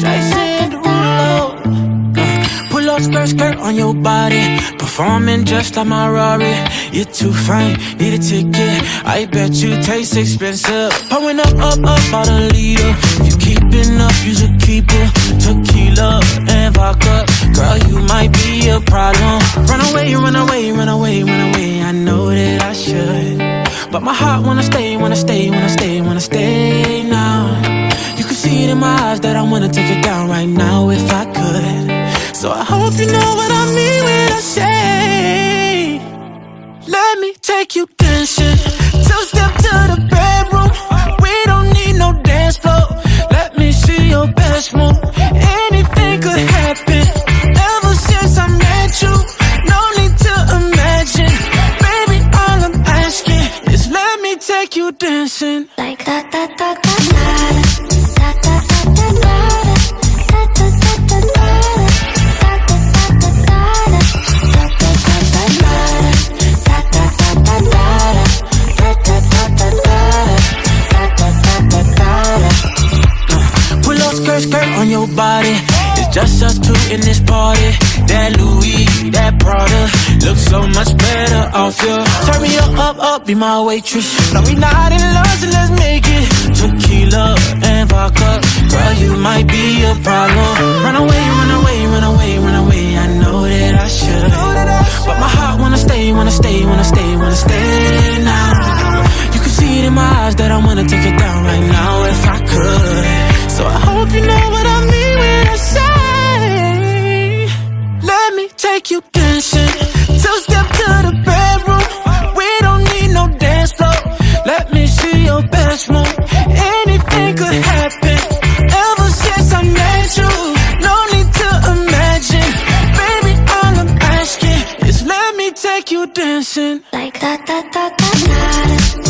Jason Derulo. Pull up skirt, skirt on your body. Performing just like my Rari. You're too fine, need a ticket. I bet you taste expensive. Pouring up, up, up, about a liter. If you keeping up, you should keep it. Tequila and vodka. Girl, you might be a problem. Run away, run away, run away, run away. I know that I should. But my heart wanna stay, wanna stay, wanna stay, wanna stay my eyes that I wanna take it down right now if I could. So I hope you know what I mean when I say, Let me take you dancing. Two step to the bedroom. We don't need no dance floor. Let me see your best move. Anything could happen. Ever since I met you, no need to imagine. Baby, all I'm asking is let me take you dancing. Like da da da da da just us two in this party. That Louis, that Prada, looks so much better off you. Turn me up, up, up, be my waitress. No, we not in love, so let's make it. Tequila and vodka, girl, you might be a problem. Run away, run away, run away, run away. I know that I should, but my heart wanna stay, wanna stay, wanna stay, wanna stay now. You can see it in my eyes that I wanna take it down right now if I could. So I hope you know what I mean take you dancing like that, that, that, that, that.